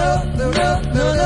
no, no, no, no.